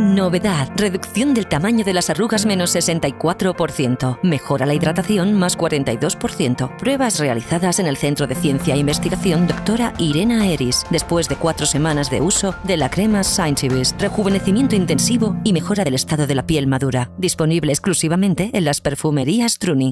Novedad, reducción del tamaño de las arrugas menos 64%. Mejora la hidratación más 42%. Pruebas realizadas en el Centro de Ciencia e Investigación Doctora Irena Eris, después de cuatro semanas de uso de la crema Scientivist. Rejuvenecimiento intensivo y mejora del estado de la piel madura. Disponible exclusivamente en las perfumerías Truni.